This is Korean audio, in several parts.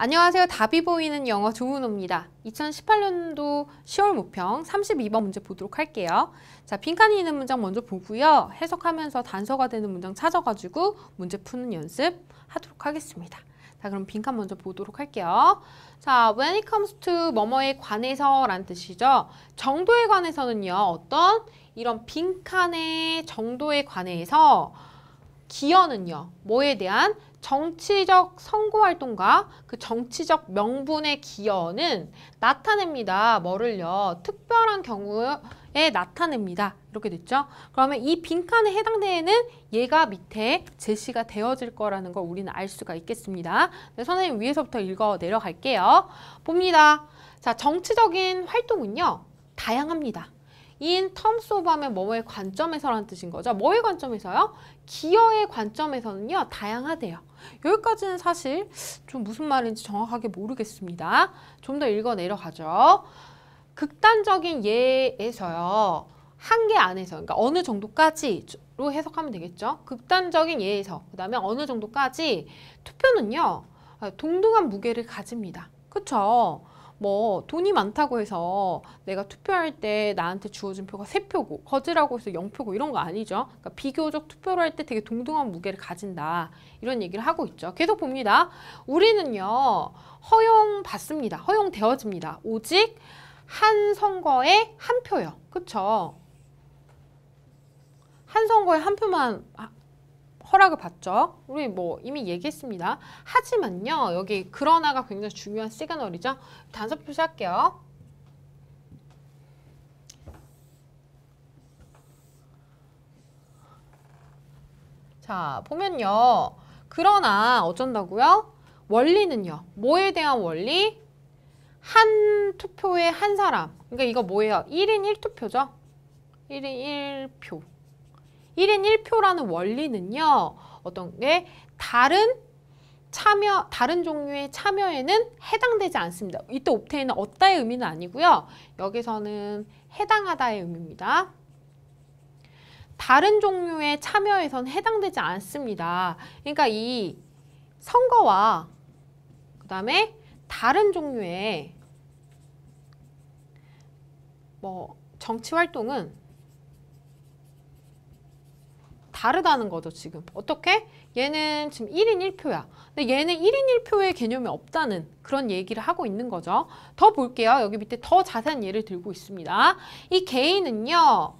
안녕하세요. 답이 보이는 영어 조은호입니다. 2018년도 10월 모평 32번 문제 보도록 할게요. 자, 빈칸이 있는 문장 먼저 보고요. 해석하면서 단서가 되는 문장 찾아가지고 문제 푸는 연습 하도록 하겠습니다. 자, 그럼 빈칸 먼저 보도록 할게요. 자, when it comes to 뭐뭐에 관해서 라는 뜻이죠. 정도에 관해서는요. 어떤 이런 빈칸의 정도에 관해서 기여는요. 뭐에 대한 정치적 선거활동과 그 정치적 명분의 기여는 나타냅니다. 뭐를요? 특별한 경우에 나타냅니다. 이렇게 됐죠? 그러면 이 빈칸에 해당되는 얘가 밑에 제시가 되어질 거라는 걸 우리는 알 수가 있겠습니다. 네, 선생님 위에서부터 읽어 내려갈게요. 봅니다. 자, 정치적인 활동은요. 다양합니다. In terms of 하면 뭐뭐의 관점에서라는 뜻인 거죠. 뭐의 관점에서요? 기여의 관점에서는요. 다양하대요. 여기까지는 사실 좀 무슨 말인지 정확하게 모르겠습니다. 좀 더 읽어 내려가죠. 극단적인 예에서요. 한계 안에서, 그러니까 어느 정도까지로 해석하면 되겠죠. 극단적인 예에서, 그 다음에 어느 정도까지 투표는요. 동등한 무게를 가집니다. 그쵸? 뭐 돈이 많다고 해서 내가 투표할 때 나한테 주어진 표가 세표고 거지라고 해서 영표고 이런 거 아니죠. 그러니까 비교적 투표를 할 때 되게 동등한 무게를 가진다. 이런 얘기를 하고 있죠. 계속 봅니다. 우리는요. 허용받습니다. 허용되어집니다. 오직 한 선거에 한 표요. 그쵸? 한 선거에 한 표만 허락을 받죠. 우리 뭐 이미 얘기했습니다. 하지만요. 여기 그러나가 굉장히 중요한 시그널이죠. 단서 표시할게요. 자, 보면요. 그러나 어쩐다고요? 원리는요. 뭐에 대한 원리? 한 투표에 한 사람. 그러니까 이거 뭐예요? 1인 1투표죠? 1인 1표. 1인 1표라는 원리는요. 어떤 게 다른 참여, 다른 종류의 참여에는 해당되지 않습니다. 이때 옵테인은 얻다의 의미는 아니고요. 여기서는 해당하다의 의미입니다. 다른 종류의 참여에선 해당되지 않습니다. 그러니까 이 선거와 그 다음에 다른 종류의 뭐 정치 활동은 다르다는 거죠, 지금. 어떻게? 얘는 지금 1인 1표야. 근데 얘는 1인 1표의 개념이 없다는 그런 얘기를 하고 있는 거죠. 더 볼게요. 여기 밑에 더 자세한 예를 들고 있습니다. 이 개인은요.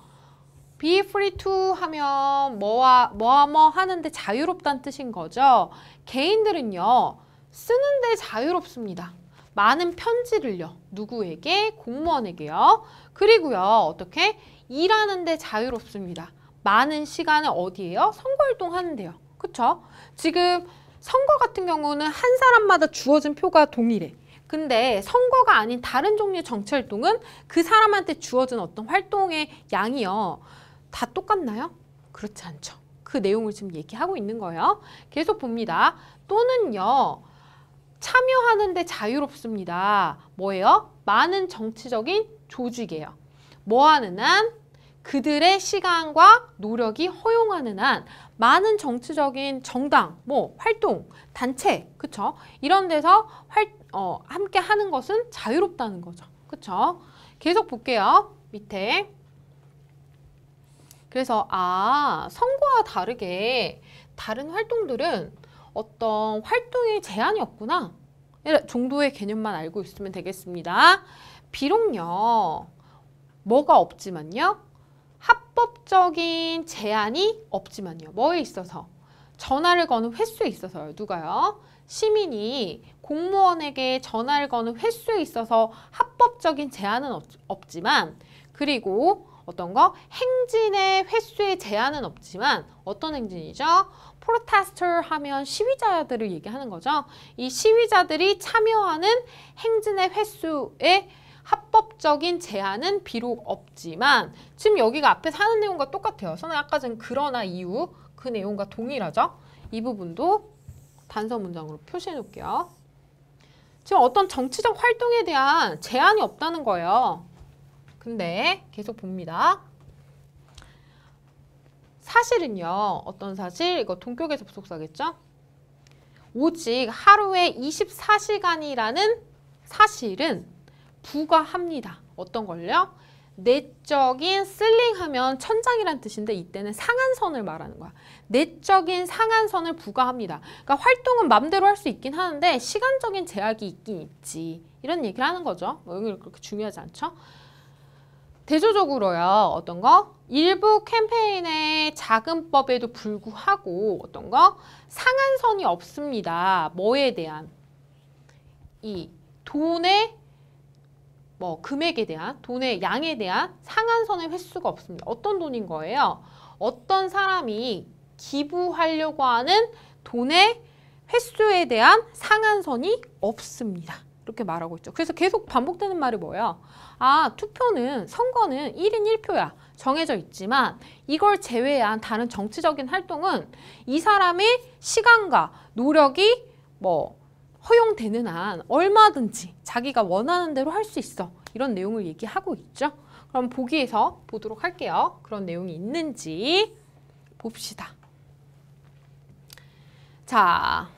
be free to 하면 뭐와 뭐뭐 뭐 하는데 자유롭다는 뜻인 거죠. 개인들은요. 쓰는데 자유롭습니다. 많은 편지를요. 누구에게? 공무원에게요. 그리고요. 어떻게? 일하는데 자유롭습니다. 많은 시간을 어디에요? 선거활동 하는데요. 그쵸? 지금 선거 같은 경우는 한 사람마다 주어진 표가 동일해. 근데 선거가 아닌 다른 종류의 정치활동은 그 사람한테 주어진 어떤 활동의 양이요. 다 똑같나요? 그렇지 않죠. 그 내용을 지금 얘기하고 있는 거예요. 계속 봅니다. 또는요. 참여하는데 자유롭습니다. 뭐예요? 많은 정치적인 조직이에요. 뭐 하는 한? 그들의 시간과 노력이 허용하는 한 많은 정치적인 정당, 뭐 활동, 단체, 그쵸? 이런 데서 활, 어, 함께 하는 것은 자유롭다는 거죠. 그쵸? 계속 볼게요. 밑에. 그래서 아, 선거와 다르게 다른 활동들은 어떤 활동의 제한이 없구나. 정도의 개념만 알고 있으면 되겠습니다. 비록요. 뭐가 없지만요. 합법적인 제한이 없지만요. 뭐에 있어서? 전화를 거는 횟수에 있어서요. 누가요? 시민이 공무원에게 전화를 거는 횟수에 있어서 합법적인 제한은 없, 없지만 그리고 어떤 거? 행진의 횟수에 제한은 없지만 어떤 행진이죠? 프로테스터 하면 시위자들을 얘기하는 거죠. 이 시위자들이 참여하는 행진의 횟수에 합법적인 제한은 비록 없지만 지금 여기가 앞에 사는 내용과 똑같아요. 저는 아까 전 그러나 이유 그 내용과 동일하죠. 이 부분도 단서 문장으로 표시해 놓을게요. 지금 어떤 정치적 활동에 대한 제한이 없다는 거예요. 근데 계속 봅니다. 사실은요. 어떤 사실? 이거 동격에서 부속사겠죠? 오직 하루에 24시간이라는 사실은 부과합니다. 어떤 걸요? 내적인 슬링하면 천장이란 뜻인데 이때는 상한선을 말하는 거야. 내적인 상한선을 부과합니다. 그러니까 활동은 맘대로 할 수 있긴 하는데 시간적인 제약이 있긴 있지. 이런 얘기를 하는 거죠. 뭐 여기 그렇게 중요하지 않죠? 대조적으로요. 어떤 거? 일부 캠페인의 자금법에도 불구하고 어떤 거? 상한선이 없습니다. 뭐에 대한? 이 돈의 뭐 금액에 대한 돈의 양에 대한 상한선의 횟수가 없습니다. 어떤 돈인 거예요? 어떤 사람이 기부하려고 하는 돈의 횟수에 대한 상한선이 없습니다. 이렇게 말하고 있죠. 그래서 계속 반복되는 말이 뭐예요? 아, 투표는 선거는 1인 1표야. 정해져 있지만 이걸 제외한 다른 정치적인 활동은 이 사람의 시간과 노력이 뭐 허용되는 한 얼마든지 자기가 원하는 대로 할 수 있어. 이런 내용을 얘기하고 있죠. 그럼 보기에서 보도록 할게요. 그런 내용이 있는지 봅시다. 자,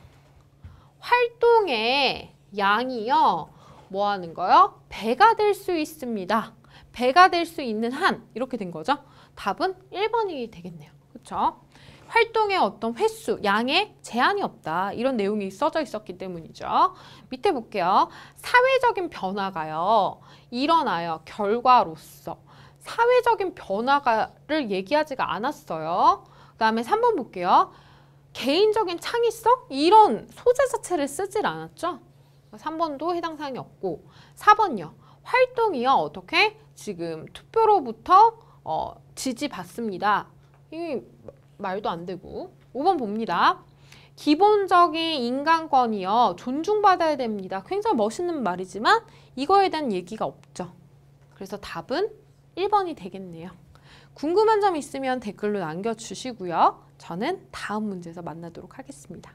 활동의 양이요. 뭐 하는 거요? 배가 될 수 있습니다. 배가 될 수 있는 한 이렇게 된 거죠. 답은 1번이 되겠네요. 그렇죠? 활동의 어떤 횟수, 양에 제한이 없다. 이런 내용이 써져 있었기 때문이죠. 밑에 볼게요. 사회적인 변화가요. 일어나요. 결과로서. 사회적인 변화를 얘기하지가 않았어요. 그 다음에 3번 볼게요. 개인적인 창의성? 이런 소재 자체를 쓰질 않았죠. 3번도 해당 사항이 없고 4번요. 활동이요. 어떻게? 지금 투표로부터 어, 지지받습니다. 이 말도 안 되고 5번 봅니다. 기본적인 인간권이요. 존중받아야 됩니다. 굉장히 멋있는 말이지만 이거에 대한 얘기가 없죠. 그래서 답은 1번이 되겠네요. 궁금한 점 있으면 댓글로 남겨주시고요. 저는 다음 문제에서 만나도록 하겠습니다.